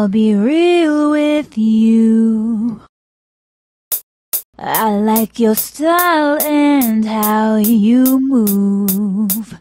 I'll be real with you. I like your style and how you move.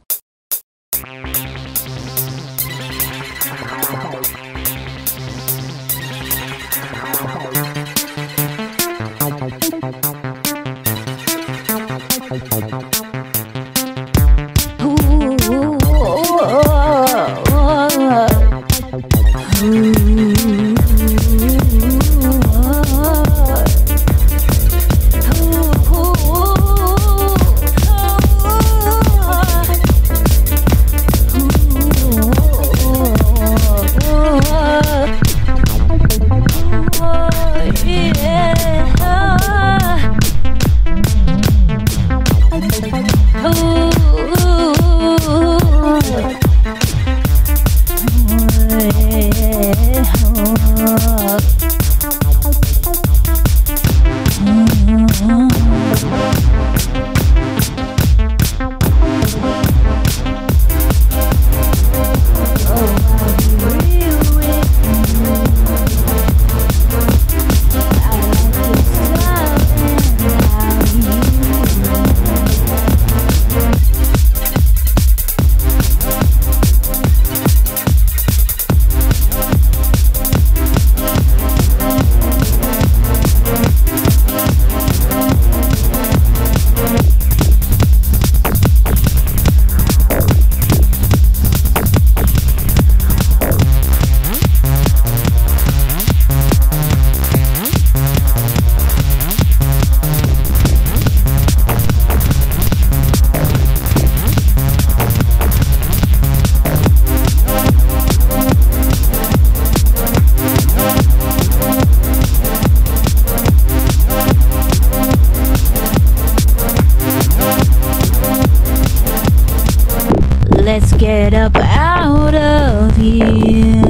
Let's get up out of here.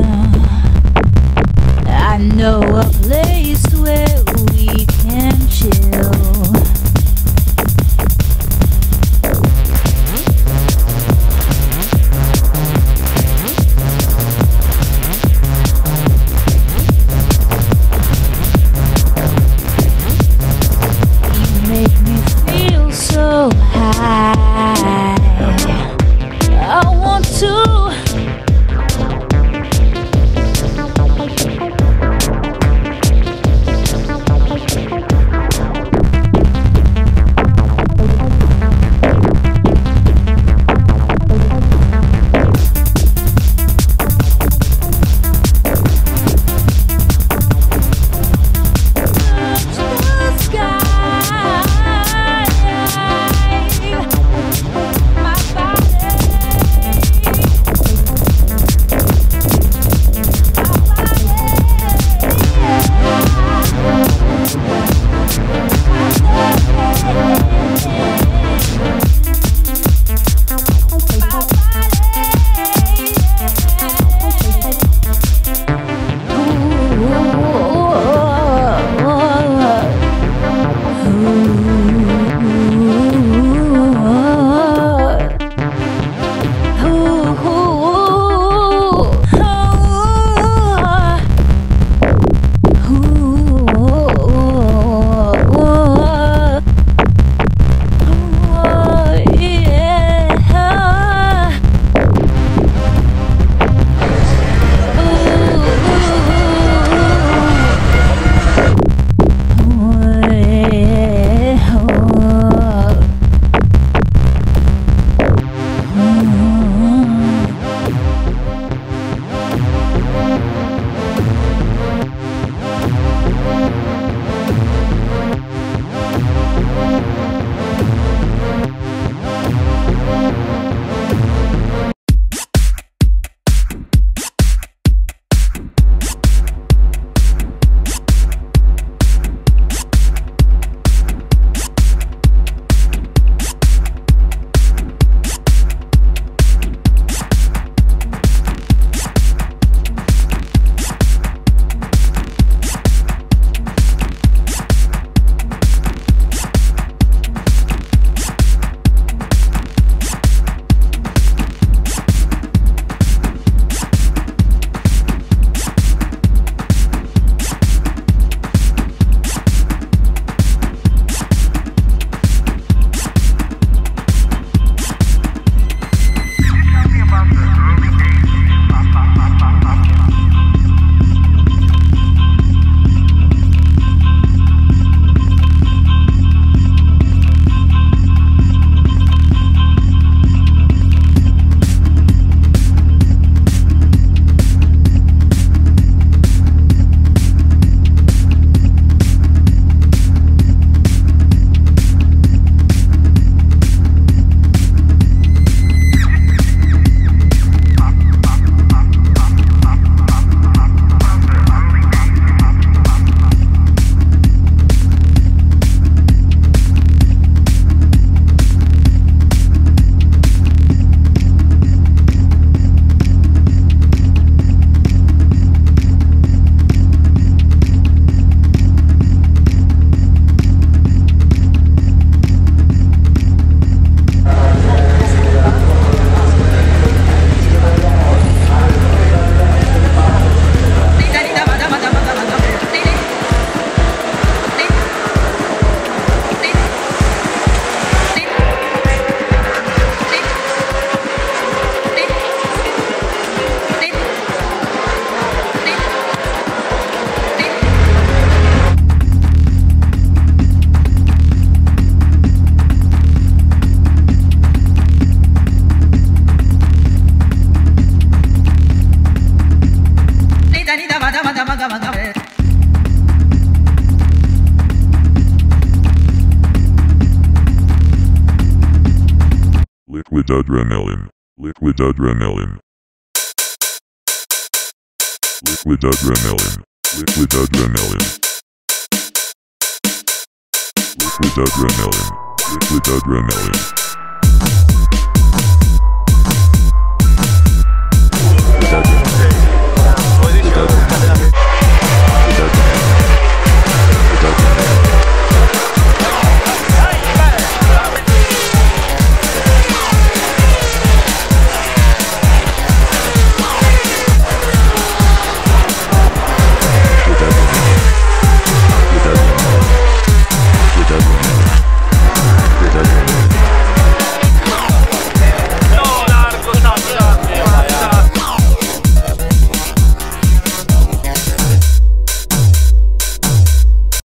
I know a place where want adrenaline. Liquid adrenaline. Liquid adrenaline. Liquid adrenaline. Liquid adrenaline. Liquid adrenaline.